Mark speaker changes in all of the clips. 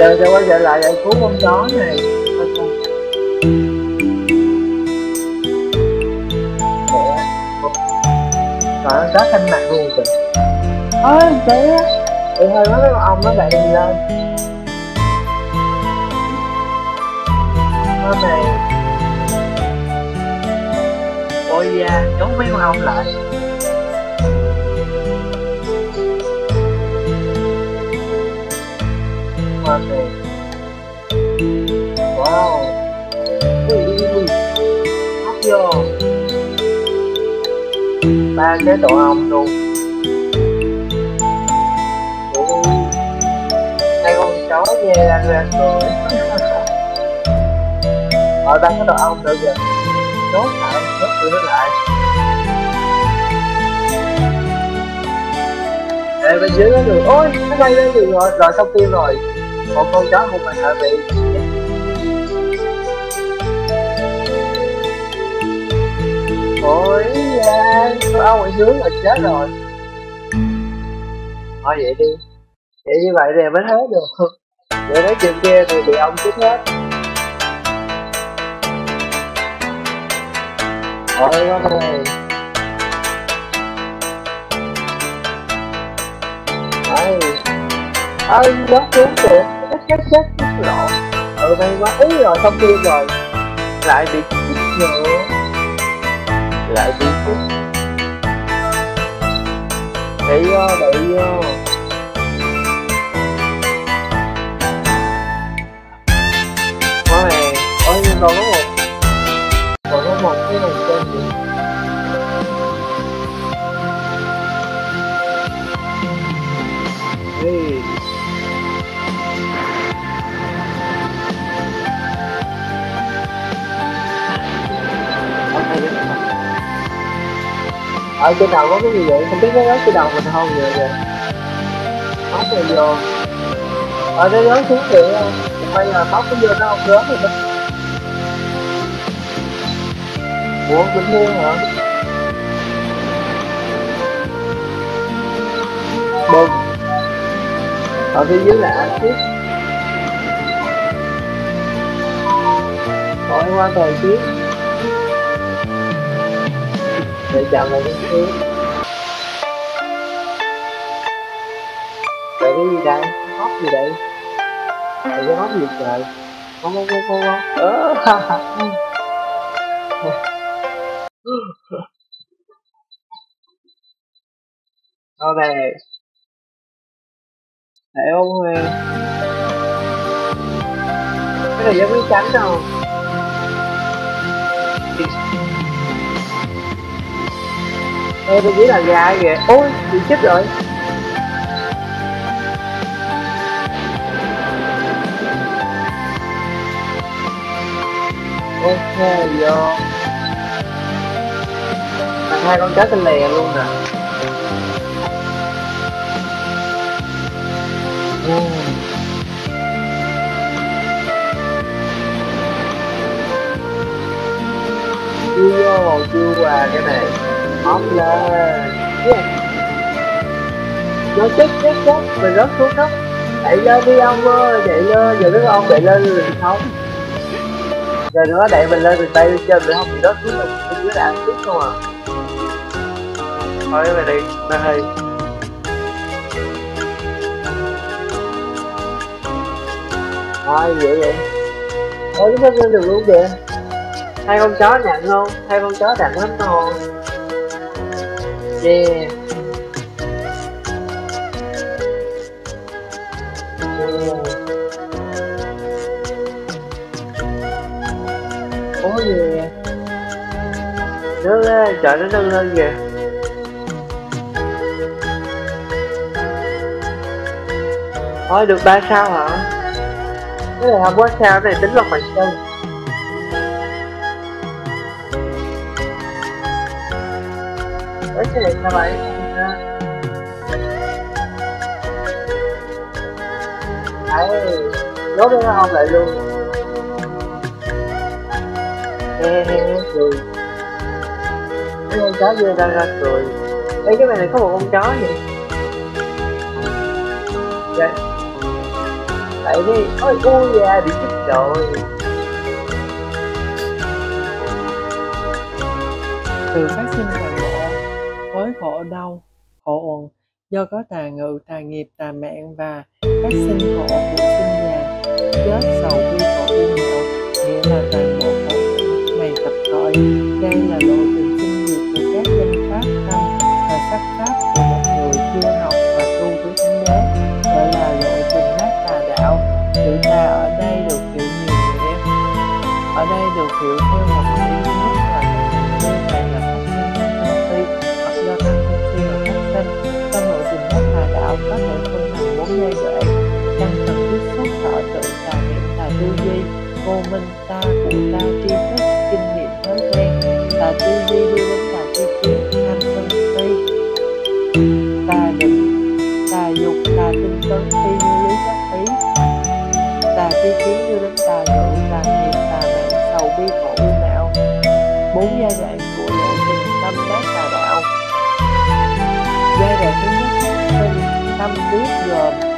Speaker 1: chờ cho quay trở lại để cứu con chó này. Trời ơi, rớt thanh mặt luôn kìa. Ôi, té Thì hơi quá cái ong nó đẩy mình lên. Hôm này Ôi da, chống mấy con ong lại Hôm Wow Ui, ui, ui vô ba cái tổ ong luôn hai con chó về ăn ra rồi hỏi ba cái tổ ong được rồi chốt lại chốt tụi nó lại Ê, bên dưới nó được ôi nó bay lên được rồi rồi xong tim rồi một con chó không phải hạ vị ôi da con ong ở dưới là chết rồi. Thôi vậy đi. Vậy như vậy thì mới hết được. Vậy nói chuyện kia thì bị ông chết hết. Ôi con ơi nó xuống kìa Chết chết chết chết lộ Ừ may quá. Ý rồi xong tim rồi. Lại bị chích nữa. Lại bị chích. Đẩy vô đẩy vô. Quá mày Ôi nhưng còn có một Ờ, ở trên đầu có cái gì vậy, không biết nó rớt trên đầu mình không vậy vậy móc này vô. Ở nó rớt xuống thì bây giờ móc nó vô, nó không rớt rồi đó ủa bình thường hả? Bùm ở phía dưới là axit hỏi qua thời tiết để chọn một cái thứ Vậy cái gì đây? Hót gì đây? Vậy cái hót gì trời? Không không không không không Thôi về Để ôn về ờ, Cái này giống cái tránh đâu Ê, tôi nghĩ là gà kìa Ôi, bị chết rồi. Ok, vô. Thằng hai con chết tên lè luôn nè. Wow Chưa vô, chưa qua cái này. Hop lên yeah. Nó chết chết chết. Mình rớt xuống đất dậy lên đi, ông ơi dậy lên. Giờ đứa ông dậy lên rồi không. Giờ nữa đẩy mình lên từ tay lên chân Để không bị rớt xuống đâu Bên dưới là tiếp không à? Thôi về đi. Nó hay Thôi vậy vậy? Ôi nó lên được luôn kìa. Hai con chó nặng không? Hai con chó nặng lắm không? Yeah yeah ố yeah Nước lên trời nó nâng lên kìa thôi được 3 sao hả? Cái này không có sao, cái này tính là bàn chân Ủa cái vậy? Đấy, đốt nó không lại luôn Ê, cười Cái con chó vừa đang ra cười Ê cái này này có một con chó vậy Vậy Tại đi ôi ui da bị chết rồi
Speaker 2: từ phát sinh rồi khổ đau, khổ uẩn, do có tà ngự, tà nghiệp, tà mạng và các sinh khổ của sinh già. Chết sầu bi khổ yêu nghèo nghĩa là toàn bộ khổ này tập tội. Đây là lộ trình sinh diệt của các danh pháp tâm và sắc pháp của một người chưa học và tu với thánh đế. Gọi là lộ trình nát tà đạo. Chữ tà ở đây được hiểu nhiều nghĩa ở đây được hiểu tư duy vô minh ta phụ ta tri thức kinh nghiệm thói quen và tư duy đưa đến tà tri kiến tham sân si tà định tà dục tà tinh tấn phi như lý các ý tà tri kiến đưa đến tà ngữ tà nghiệp tà mạng sầu bi khổ não bốn giai đoạn của lộ trình tâm đắc tà đạo giai đoạn thứ nhất sinh tâm biết gồm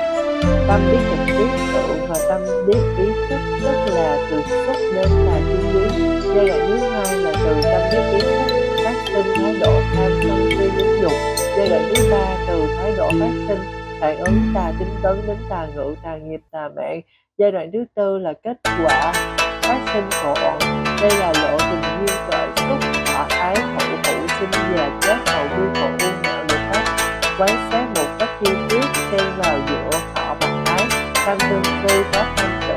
Speaker 2: tâm biết trực tiếp tự và tâm biết ý thức tức là từ xuất đến là tri kiến giai đoạn thứ hai là từ tâm biết ý thức, phát sinh thái độ tham sân si dính dục. Giai đoạn thứ ba, từ thái độ phát sinh phản ứng, tà tính tấn đến tà ngữ tà nghiệp, tà mạng giai đoạn thứ tư là kết quả phát sinh khổ ổn. Đây là lộ trình duyên tuệ xúc thọ ái, hậu hữu, sinh già chết, hậu bi khổ u hạ được pháp quán sát một cách chi tiết xen vào giữa tăng tương tư có tham tự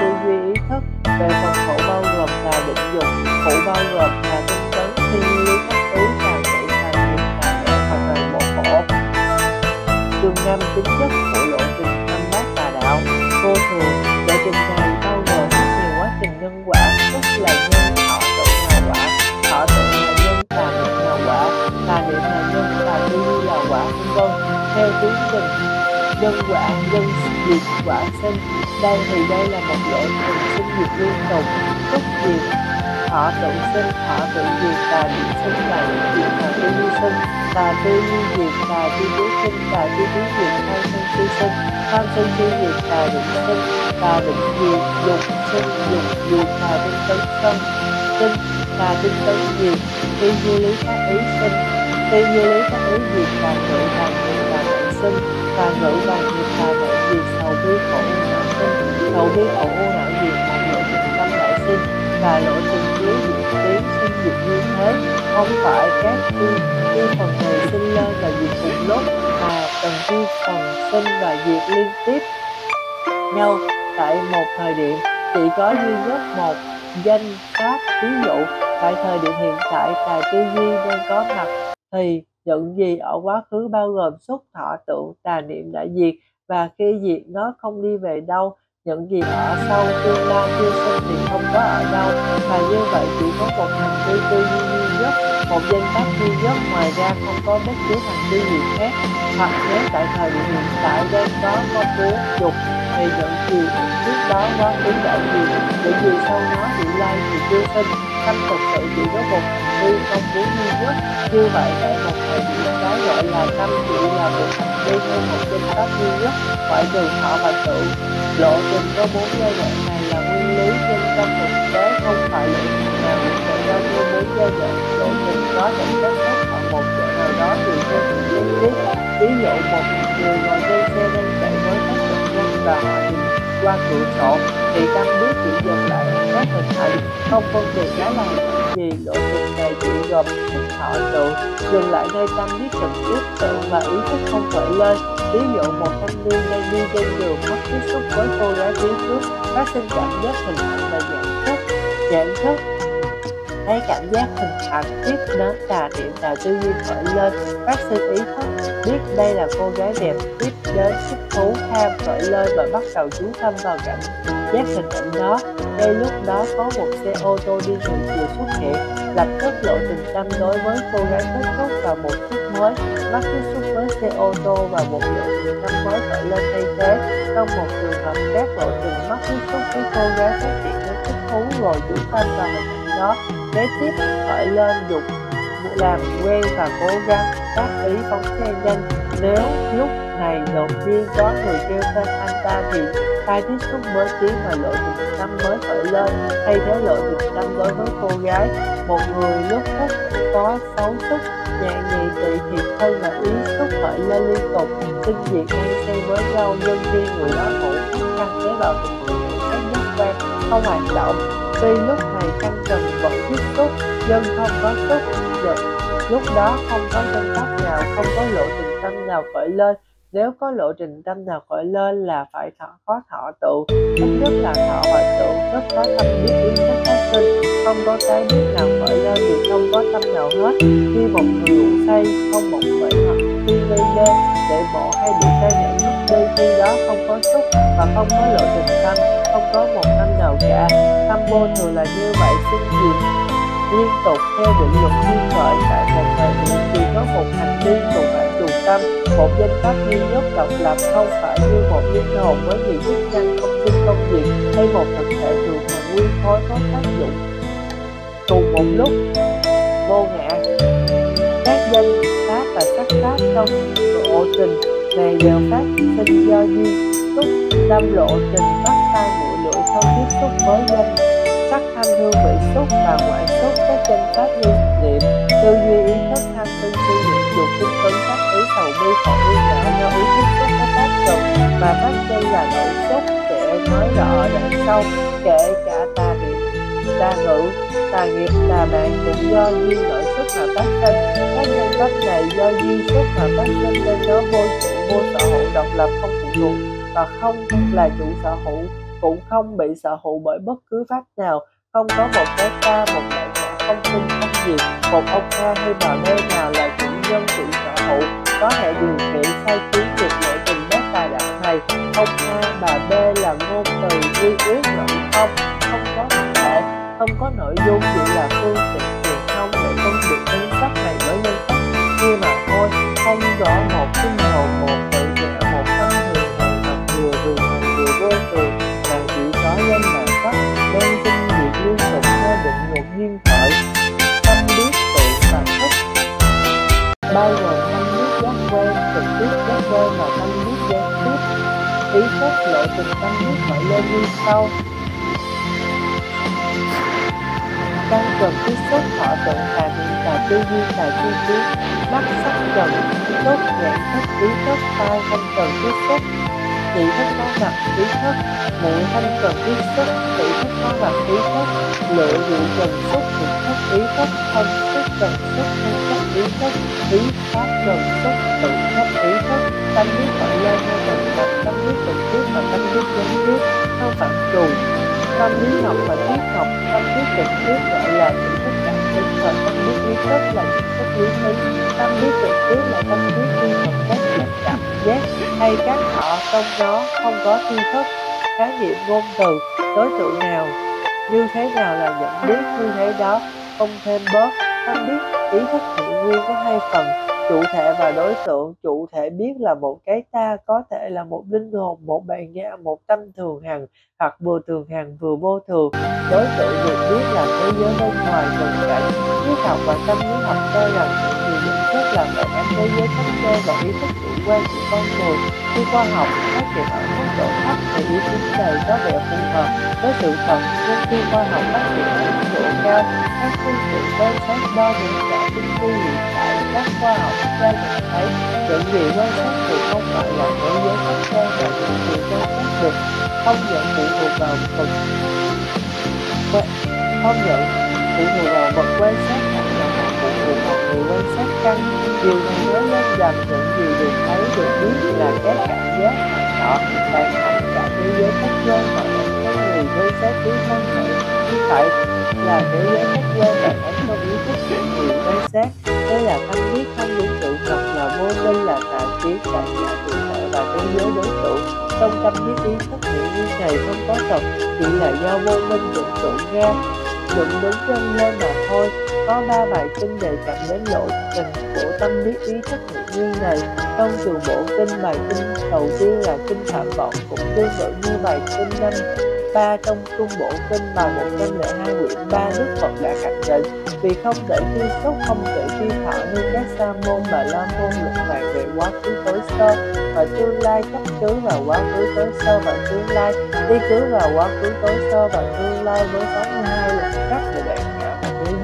Speaker 2: tư duy ý thức về phần khổ bao gồm là định dục khổ bao gồm là tinh tấn thiên lý pháp thứ tà tự tà nghiệp tà mẹ và toàn bộ khổ chương năm tính chất của lộ trình tâm bát tà đạo vô thường lộ trình này bao gồm rất nhiều quá trình nhân quả tức là nhân thọ tự là quả thọ tự là nhân tà niệm là quả tà niệm là nhân tà tư duy là quả vân vân, theo tiến trình nhân quả nhân diệt quả sinh đây thì đây là một lộ trình sinh diệt liên tục tức diệt họ tự sinh họ tự diệt và bị sinh và diệt và tư duy sinh và tư duy diệt và tư duy sinh và tư duy diệt tham sinh tư sinh tham sinh tư diệt và định sinh và định diệt dục sinh dục diệt và tinh tấn sinh sinh và tinh tấn diệt tư duy lý pháp ý sinh tư duy lý pháp ý diệt và tự tà sinh và ngữ tà nghiệp tà mạng vì sầu bi khổ u não sinh sầu bi khổ u não diệt mà lộ trình tâm đại sinh và lộ trình lý diễn tiến sinh diệt như thế. Không phải các chi chi phần này sinh lên và diệt cùng lúc mà từng chi phần sinh và diệt liên tiếp. Nhau tại một thời điểm, chỉ có duy nhất một danh pháp ví dụ. Tại thời điểm hiện tại, tài tư duy đang có mặt thì những gì ở quá khứ bao gồm xúc thọ tượng, tà niệm đã diệt, và khi diệt nó không đi về đâu. Những gì ở sau tương lai chưa sinh thì không có ở đâu. Và như vậy chỉ có một hành vi tư duy duy nhất, một danh tác duy nhất. Ngoài ra không có bất cứ hành vi gì khác. Hoặc nếu tại thời điểm hiện tại đang có mong muốn, dục hay giận gì trước đó quá khứ đã diệt để dù sau nó bị lai thì chưa sinh tâm thực sự chỉ có một hành không muốn như trước, như vậy tại một thời điểm đó gọi là tâm chỉ là một đi theo một kinh pháp duy nhất ngoại trừ họ và tự lộ trình có bốn giai đoạn này là nguyên lý trên tâm thực tế không phải lộ trình nào cũng xảy ra theo bốn giai đoạn. Lộ trình có thể kết thúc ở một chỗ nào đó tùy theo sự liên tiếp ví dụ một người ngồi trên xe đang chạy với tốc và họ nhìn qua cửa sổ thì tâm biết chỉ dừng lại các hình ảnh. Không phân biệt cái là ảnh gì lộ trình này chỉ gồm thức thọ tự. Dừng lại nơi tâm biết trực tiếp, tự và ý thức không khởi lên. Ví dụ một thanh niên đang đi trên đường mất tiếp xúc với cô gái phía trước phát sinh cảm giác hình ảnh và nhận thức nhận thức. Thấy cảm giác hình ảnh tiếp đến là điểm tà tư duy khởi lên phát sinh ý thức biết đây là cô gái đẹp tiếp đến thích thú tham khởi lên và bắt đầu chú tâm vào cảnh giác hình ảnh đó. Ngay lúc đó có một xe ô tô đi ngược chiều xuất hiện, lập tức lộ tình tâm đối với cô gái kết thúc và một phút mới. Bắt tiếp xúc với xe ô tô và một lộ tình tâm mới khởi lên thay thế. Trong một trường hợp các lộ trình mất tiếp xúc với cô gái phát triển đến thích thú rồi chú tâm vào hình ảnh đó. Kế tiếp khởi lên dục làm quen và cố gắng tác ý phóng xe nhanh. Nếu lúc này đột nhiên có người kêu tên anh ta thì hai tiếp xúc mới tiến và lộ trình tâm mới khởi lên. Thay thế lộ trình tâm đối với cô gái, một người lúc thức có xấu xúc, nhẹ nhị tị thiệt thân và ý xúc khởi lên liên tục. Sinh diệt ngay xe với nhau nhân viên người đó ngủ căn tế bào tình nguyện các giác quan không hoạt động. Tuy lúc này căng trần vẫn tiếp xúc, nhưng không có xúc được. Lúc đó không có chân pháp nào, không có lộ trình tâm nào khởi lên. Nếu có lộ trình tâm nào khởi lên là phải thọ, có thọ tụ. Thứ nhất là thọ hội tụ, rất có tâm biết ý thức phát sinh. Không có cái biết nào khởi lên thì không có tâm nào hết. Khi một người ngủ say, không một bệnh hoặc khi gây lên để bỏ hay bị say nhận mất đi khi đó không có xúc và không có lộ trình tâm, không có một tâm nào cả. Tâm vô thường là như vậy, xin diệt liên tục theo định luật duyên khởi tại một thời điểm chỉ có một hành vi cùng bản chủ tâm, một danh pháp duy nhất độc lập không phải như một linh hồn với nhiều chức năng không sinh không việc hay một thực thể thường hàng nguyên khối có tác dụng. Cùng một lúc, vô ngã. Các danh pháp và sắc pháp trong lộ trình này đều phát sinh do duyên xúc tâm lộ trình bắt tay mũi lưỡi không tiếp xúc với danh tham hương vị xúc và ngoại xúc các chân pháp như niệm tư duy ý thức tham sân si niệm dục tinh tấn sắc ý sầu bi khổ yêu não do ý thức xúc có tác dụng mà phát sinh là nội xúc sẽ nói rõ ở đoạn sau, kể cả tà niệm, tà ngữ, tà nghiệp, tà mạng cũng do duyên nội xúc mà phát sinh. Các nhân cấp này do duyên xúc mà phát sinh nên nó vô chủ, vô sở hữu, độc lập, không phụ thuộc, và không là chủ sở hữu, cũng không bị sở hữu bởi bất cứ pháp nào không có một cái ca, một đại ngã không sinh không diệt một ông ca hay bà nơi nào là chủ nhân, chủ sở hữu, có thể điều khiển sai khiến được nội trình bất tài đạo này. Ông a bà b là ngôn từ duy ước lẫn không không có thể, không có nội dung, chỉ là phương tiện truyền thông để công việc nhân sắc này. Bao rồi thanh biết giác quen trực tiếp giác quen và thanh biết giác tiếp. Ý thức lộ trình tâm biết khởi lên như sau. Tăng cường tiếp xúc thọ tượng tà niệm tà tư duy tà chi trí mắt sắc trần tốt nhận thức ý thức tai thanh cần tiếp xúc nhị thức có mặt ý thức mũi thanh cần tiếp xúc tỷ thức có mặt ý thức lựa vị trần xúc nhị thức ý thức thân xúc trần xúc thân thức ý thức, ý pháp trần xúc tự thức ý thức. Tâm biết khởi lên theo trần tập tâm biết trực tiếp và tâm biết gián tiếp theo phạm trù, tâm lý học và triết học, tâm biết trực tiếp gọi là nhận thức cảm tính và tâm biết ý thức là nhận thức lý thí tâm biết trực tiếp là tâm biết đi học cách nhận cảm giác, hay các họ trong đó không có tri thức, khái niệm ngôn từ, đối tượng nào, như thế nào là nhận biết như thế đó, không thêm bớt. Tâm biết ý thức hiểu nguyên có hai phần, chủ thể và đối tượng. Chủ thể biết là một cái ta có thể là một linh hồn, một bạn ngã một tâm thường hằng hoặc vừa thường hằng vừa vô thường. Đối tượng được biết là thế giới bên ngoài từng cảnh triết học và tâm lý học cho rằng sự nhận thức là phản ánh thế giới thống kê và ý thức chủ quan của con người. Khi khoa học phát triển ở mức độ thấp thì ý kiến này có vẻ phù hợp với sự thật nhưng khi khoa học phát triển mức độ cao các phương tiện quan sát đo những cả tinh vi hiện tại các khoa học gia nhận thấy những gì quan sát thì không phải là thế giới khách quan và những gì quan sát được không nhận phụ thuộc vào vật không nhận phụ thuộc vào vật quan sát hoặc là phụ thuộc vào người quan sát căn điều này nói lên rằng những gì được biết là các cảm giác họ đang ảnh cả thế giới khách quan và bản thân người quan sát biết không thể vậy là thế giới khách quan và ánh không ý thức của người quan sát đây là tâm biết không vũ trụ hoặc là vô minh, là tà kiến cảm giác cụ thể và thế giới đối trụ trong tâm biết ý thức hiện như này không có thật chỉ là do vô minh dựng tượng ra. Dựng đứng chân lên mà thôi. Có ba bài kinh đề cập đến lỗi tình tâm biết ý thức hiện nguyên này trong trường bộ kinh bài kinh đầu tiên là kinh phạm vọng cũng tương tự như bài kinh năm ba trong Trung Bộ Kinh mà một trăm lẻ hai quyển ba Đức Phật đã khẳng định vì không thể truy xuất, không thể truy thọ như các sa môn và la môn luận bàn về quá khứ tối sơ và tương lai chấp cứ vào quá khứ tối sơ và tương lai đi cứ vào quá khứ tối sơ và tương lai với 62 luận cách về bản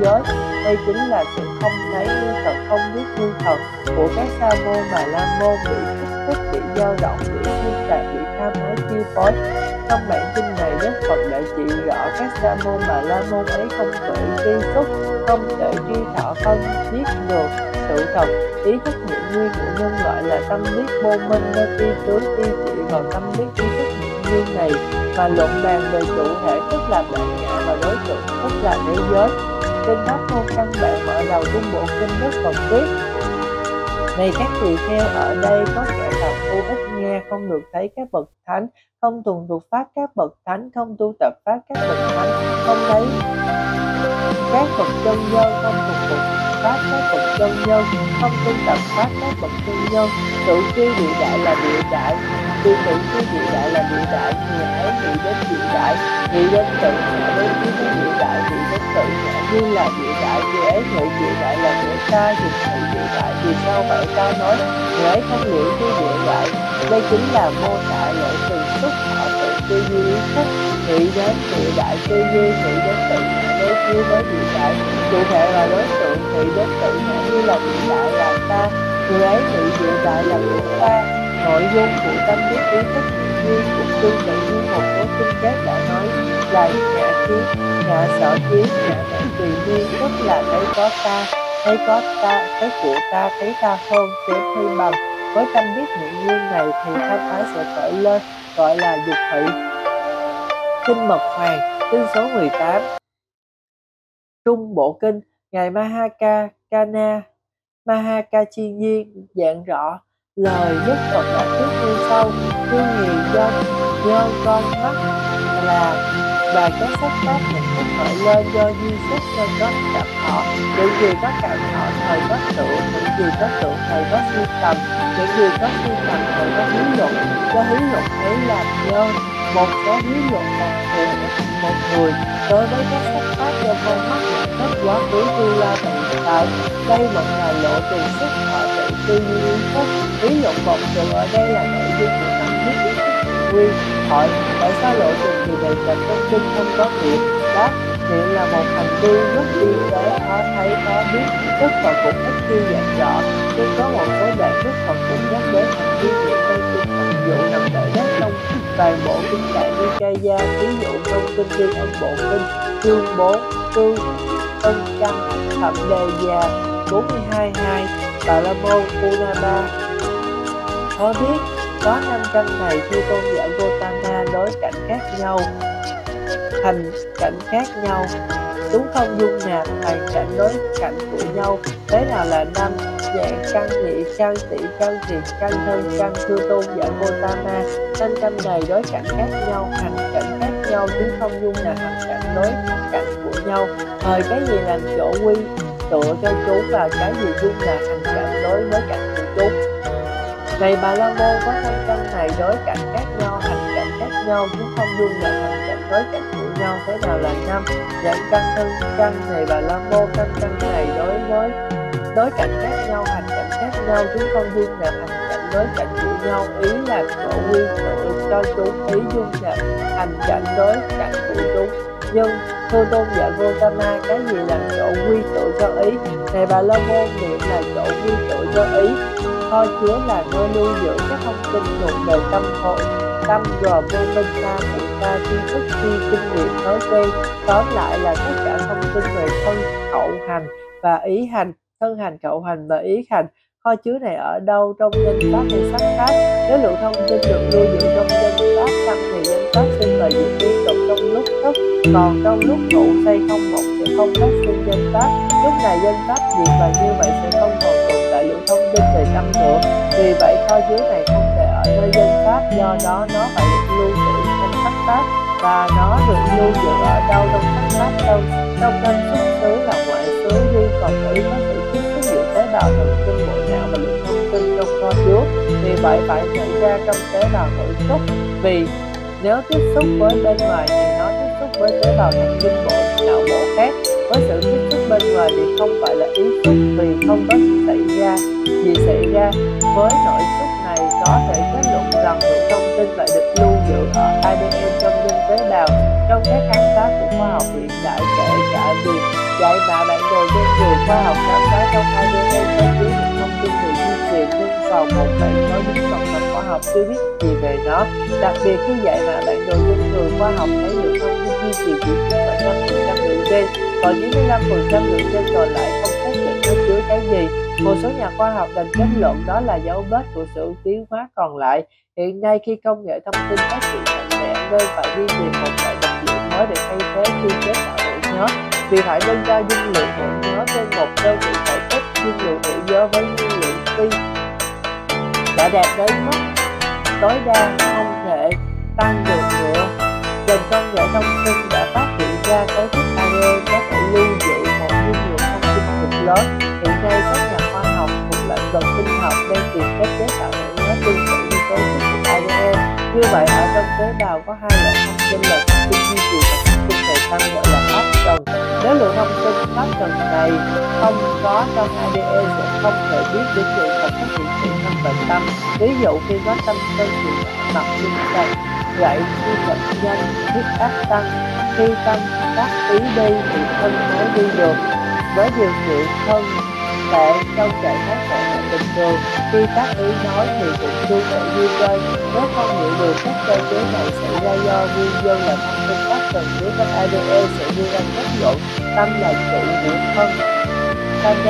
Speaker 2: giới. Đây chính là sự không thấy như thật không biết như thật của các sa môn mà la môn bị kích thích, bị dao động, bị xuyên tạc, bị tham ái chi phối. Trong bản kinh này, đức phật đã chỉ rõ các sa môn mà la môn ấy không thể tri xuất không thể tri thọ phân biết được sự thật. Ý thức nhị nguyên của nhân loại là tâm biết vô minh nên đi tướng đi trị vào tâm biết ý thức nhị nguyên này. Mà luận bàn về chủ thể, tức là bản ngã và đối tượng, tức là thế giới trên pháp môn căn bản mở đầu trung bộ kinh đức phật viết này, các tỳ kheo ở đây có kẻ tập tu ít nghe, không được thấy các bậc thánh, không tuần thuộc pháp các bậc thánh, không tu tập pháp các bậc thánh, không thấy các bậc chân nhân không thuộc thuộc pháp các bậc chân nhân không tu tập pháp các bậc chân nhân tự tri địa đại là địa đại vì tự tri địa đại là địa đại người ấy nghĩ đến địa đại nghĩ đến tự ngã đến với đến địa đại nghĩ đến tự ngã như là địa đại người ấy nghĩ địa đại là của ta dùng thầy địa đại vì sao vậy ta nói? Người ấy không hiểu như địa đại đây chính là mô tả lỗi từ xúc họ tự tư duy ý thức nghĩ đến địa đại tư duy nghĩ đến tự ngã đối chiếu với địa đại cụ thể là đối tượng nghĩ đến tự ngã như là địa đại là ta người ấy nghĩ địa đại là của ta nội dung của tâm biết ý thức như cũng tương tự như một số kinh kết đã nói, là ngã kiến ngã sở kiến ngã mạn tùy nhiên tức là thấy có ta, thấy có ta, thấy của ta, thấy ta hơn kém hay bằng. Với tâm biết nhị nhiên này thì tham ái sẽ khởi lên, gọi là dục thị kinh mật hoàng, kinh số 18 trung bộ kinh ngài mahaka kana, mahaka chi nhiên dạng rõ lời đức phật đã thuyết như sau thương người dân do con mắt là và các sắc pháp nhận cũng khởi lên do duy xuất cho các cảm thọ những gì có cảm thọ thời có tưởng những gì có tưởng thời có suy tầm những gì có suy tầm thời có hí luận. Có hí luận ấy làm nhân một số hí luận làm thường một người đối với các sắc pháp do con mắt rất quá khứ tu la tự tại đây vẫn là lộ trình sức họ tự tư duy ý thức lý luận vọng tưởng ở đây là nội dung của tâm biết ý thức nguyên hỏi tại sao lộ trình thì đề cập trong kinh không có nghĩa đáp nghĩa là một hành vi rất tiên tế khó thấy khó biết đức phật cũng ít khi giảng rõ. Nhưng có một số đoạn đức phật cũng nhắc đến hành vi hiện hay kinh hành dụ nằm đợi đất trong toàn bộ kinh đại Nikaya ví dụ trong kinh thiên ân bộ kinh chương 4 tư ân căn, thập đề già 42 Bà La Môn Unaba có biết có năm căn khi tôn giả Gotama đối cảnh khác nhau, thành cảnh khác nhau. Chúng không, dung nạp hoàn cảnh đối cảnh của nhau. Thế nào là năm? Dạng căn nhị căn tỷ căn thiệt căn thân căn thư tôn giả Gautama năm trăm này đối cảnh khác nhau hành cảnh khác nhau. Chúng không, dung nạp hoàn cảnh đối cảnh của nhau. Thời cái gì làm chỗ quy? Tựa cho chúng vào cái gì dung là thành cảm đối với cảnh của chúng này bà La Môn có năm căn này đối cảnh khác nhau, hành cảnh khác nhau, chúng không dung là thành cảnh đối cảnh của nhau, thế nào là năm? Dạng căn thân căn này bà La Môn căn căn này đối với đối cảnh khác nhau, hành cảnh khác nhau, chúng không dung là hành cảnh đối cảnh của nhau, ý là chỗ quy tự cho chúng, ý dung là hành cảnh đối cảnh của chúng. Nhưng thưa tôn giả Gotama cái gì là chỗ quy tụ cho ý? Này bà la môn niệm là chỗ quy tụ cho ý. Kho chứa là nơi lưu giữ các thông tin thuộc về tâm hội tâm rồi vô minh ta của ta tri thức chi kinh nghiệm thói quen. Tóm lại là tất cả thông tin về thân khẩu hành và ý hành, thân hành khẩu hành và ý hành kho chứa này ở đâu trong danh pháp hay sắc khác? Nếu lượng thông tin được lưu giữ trong danh pháp, tăng thì danh pháp sinh và diệt liên tục trong lúc thức còn trong lúc ngủ say không một sẽ không phát sinh danh pháp. Lúc này danh pháp diệt và như vậy sẽ không còn tồn tại lượng thông tin về tâm nữa vì vậy, kho chứa này không thể ở nơi danh pháp, do đó nó phải được lưu giữ trong sắc pháp và nó được lưu giữ ở đâu trong sắc pháp đâu? Trong tâm xuất xứ là ngoại xứ riêng còn ý thông trước vì vậy phải xảy ra trong tế bào nội xúc. Vì nếu tiếp xúc với bên ngoài thì nó tiếp xúc với tế bào thần kinh bộ, não bộ khác. Với sự tiếp xúc bên ngoài thì không phải là ý xúc vì không có xảy ra. Gì xảy ra với nội xúc này có thể kết luận rằng lượng thông tin lại được lưu giữ ở ADN trong dung tế bào. Trong các khám phá của khoa học hiện đại kể cả việc dạy mã bản đồ gen người khoa học khám phá trong ADN có chứa những thông tin di truyền nhưng vào một bản có những cộng đồng khoa học chưa biết gì về nó đặc biệt khi dạy mà bản đồ những người khoa học thấy được thông tin di truyền chỉ chiếm khoảng năm phần trăm lượng gen còn 95 phần trăm lượng gen còn lại không xác định nó chứa cái gì. Một số nhà khoa học đành kết luận đó là dấu vết của sự tiến hóa còn lại. Hiện nay khi công nghệ thông tin phát triển mạnh mẽ nên phải đi tìm một loại vật liệu mới để thay thế khi chế tạo bộ nhớ vì phải nâng cao dung lượng bộ nhớ trên một đơn vị thể tích lượng hữu nhớ với dung lượng phi đã đạt đến mức tối đa không thể tăng được nữa. Dần công nghệ thông tin đã phát hiện ra cấu trúc ADN có thể lưu giữ một dung lượng thông tin cực lớn. Hiện nay các nhà khoa học cùng lĩnh vực sinh học đang tìm cách chế tạo những nó tương tự như cấu trúc của ADN như vậy, ở trong tế bào có hai loại thông tin là thông tin di truyền và gọi là pháp trần. Nếu lượng thông tin pháp trần này không có trong ADN sẽ không thể biết đến sự thật phát hiện sự trong bệnh tâm ví dụ khi có tâm tư thì mặt sinh sạch gãy khi bệnh nhanh huyết áp tăng, khi tâm các ý đi thì thân mới đi được. Với điều kiện thân tệ trong trạng thái khỏe mạnh bình thường, khi các ý nói thì cũng tương tự như trên nếu không hiểu được các cơ chế này xảy ra do nguyên nhân là thông tin phát cần chứa các ADE sẽ đưa ra kết dụng tâm là trụ của thân. Tâm